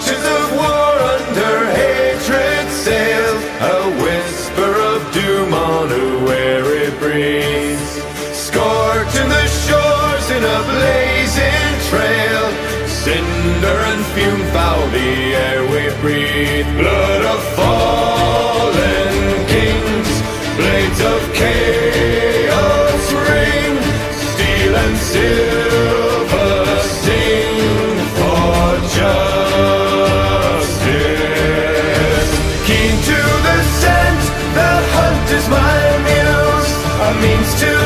torches of war under hatred sail, a whisper of doom on a weary breeze, scorching the shores in a blazing trail, cinder and fume foul the air we breathe, blood. Is my muse a means to